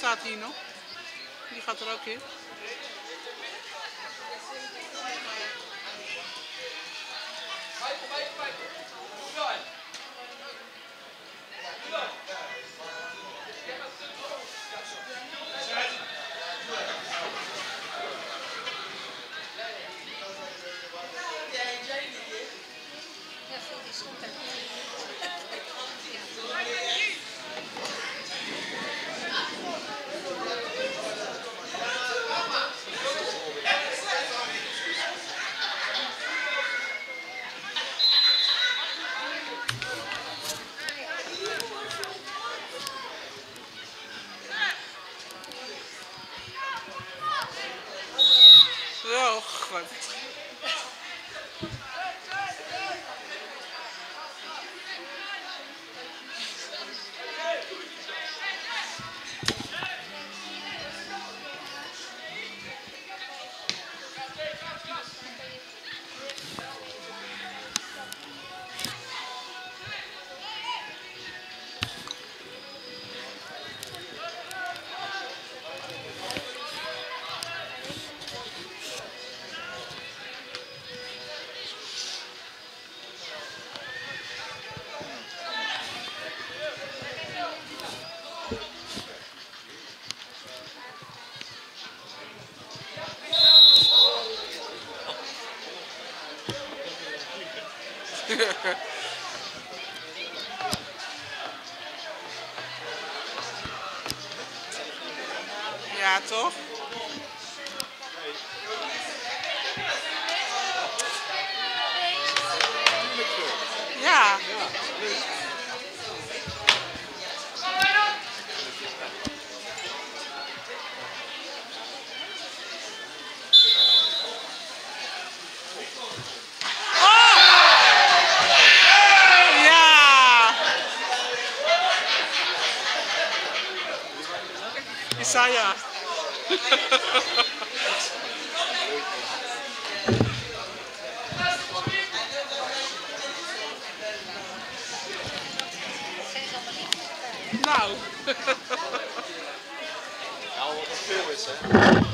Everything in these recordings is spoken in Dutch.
staat hier nog. Die gaat er ook in. Oh, toch? Ja. Oh! Isaiah. Zijn ze allemaal niet? Nou. Nou, wat een veel is, hè?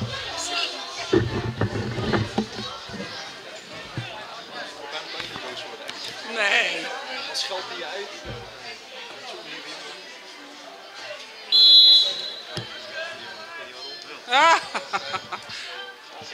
どうぞ。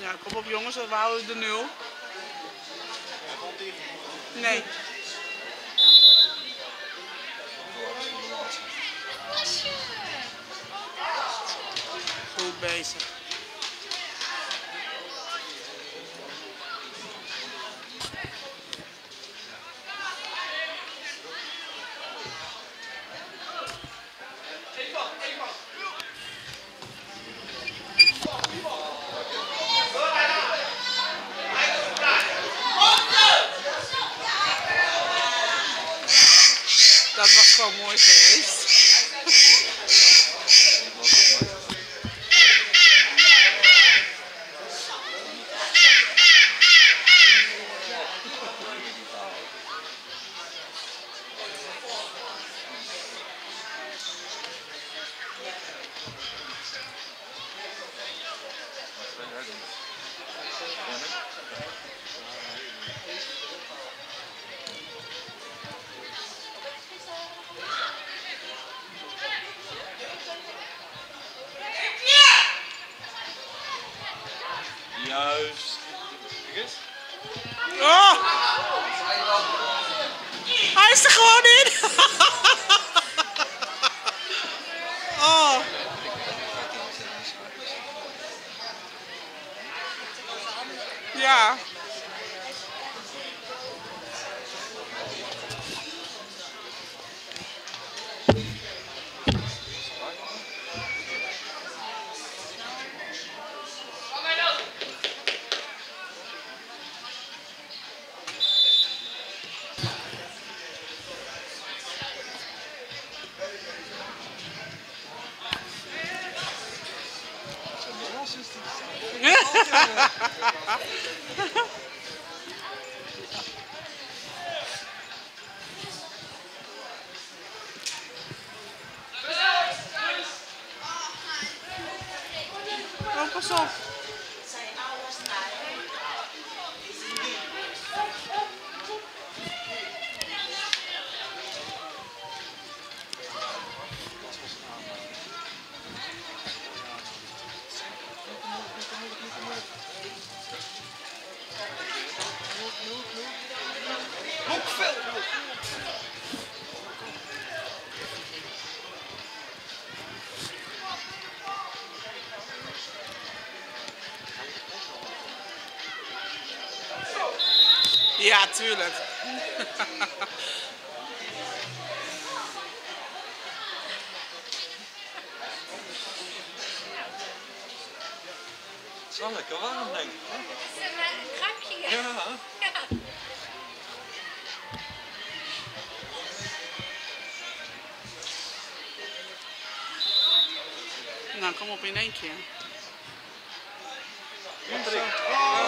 Ja, kom op jongens, we houden de nul. Nee. Goed bezig. for more tourists. Oh, pas Ja, tuurlijk. Het is wel lekker warm, denk ik. hè? Is een krapje? Ja. Ja. Nou, kom op in één keer. Hendrik.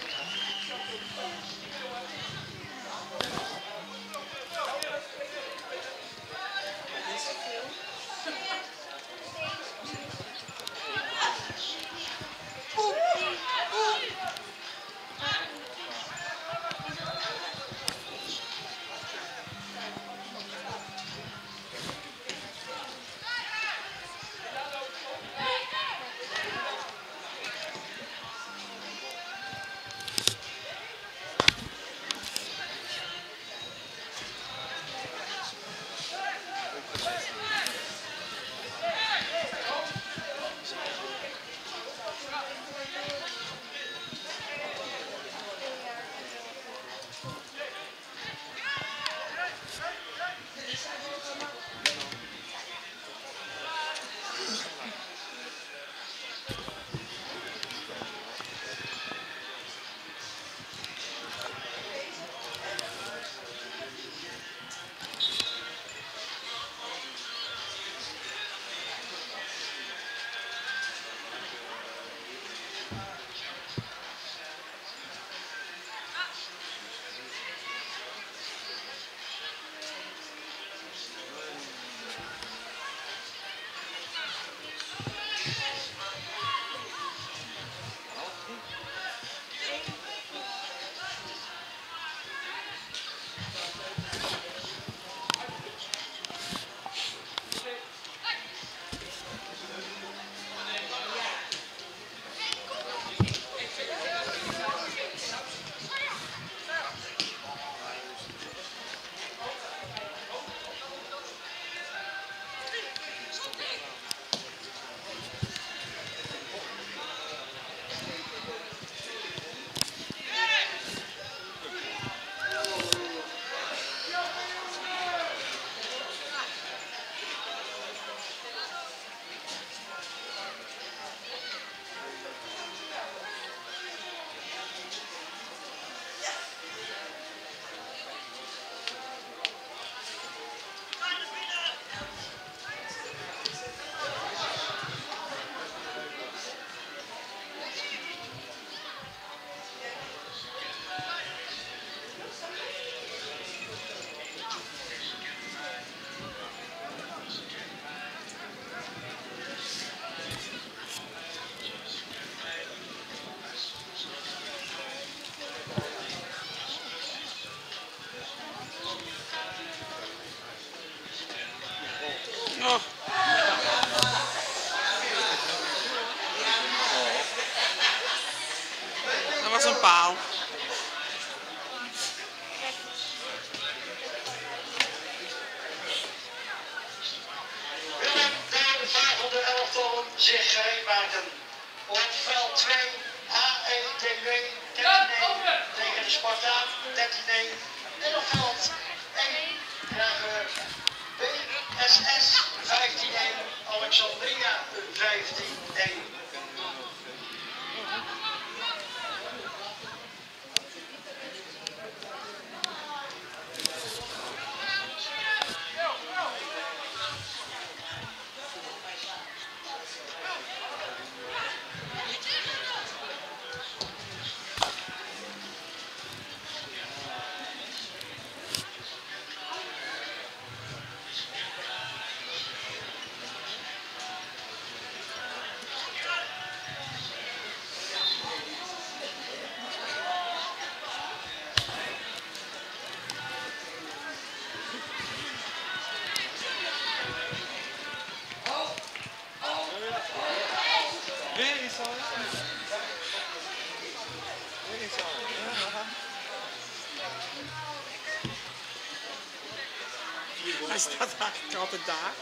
Eigenlijk altijd daar.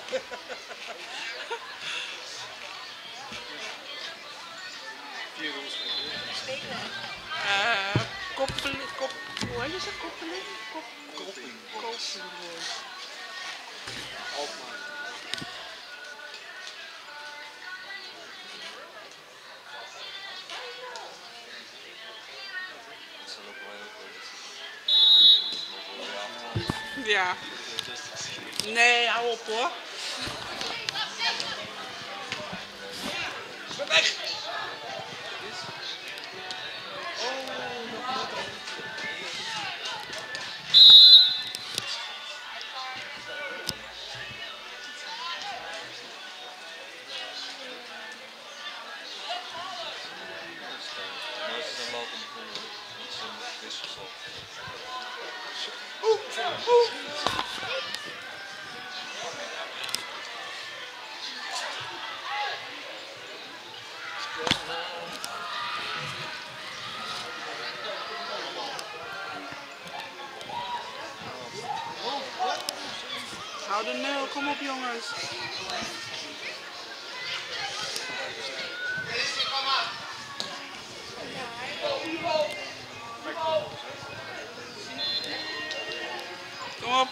Vier goals. Eh, koppeling, kop, hoe heet het? Koppeling? Kop, Kopping. koppeling. Alkmaar. Dat zal ook wel Hou de nul, kom op jongens. Kom op.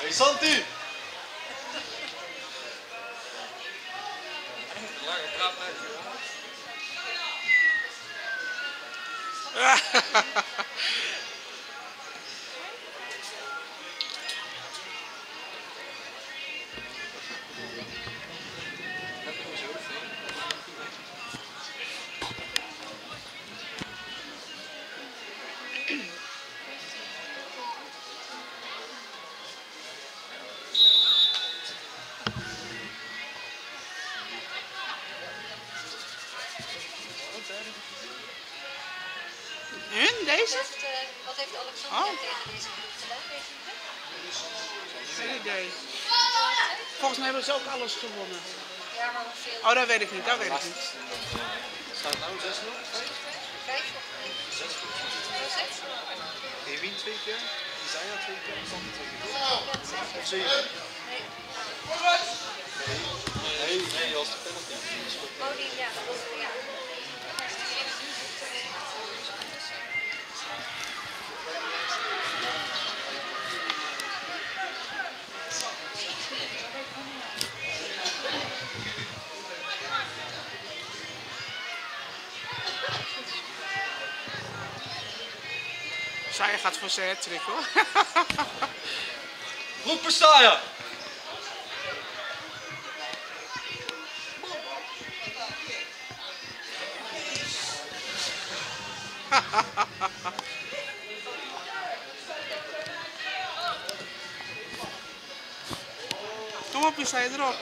Hey Santi! Lange trap deze? Wat heeft, eh, wat heeft Alexander Oh. tegen deze groep gedaan, weet je niet? Geen idee. Volgens mij hebben ze ook alles gewonnen. Ja, maar hoeveel? Oh, dat weet ik niet, dat weet ik niet. Staat nou 6-0? Vijf of nee? 6 Zes? Je wint twee keer, twee keer, Santi twee keer. Dat zeg je. Of zeven? Nee. Nee, nee, als de penalty. Gaat voor zijn hat-trick hoor. Roepen sta je! Kom op, je erop.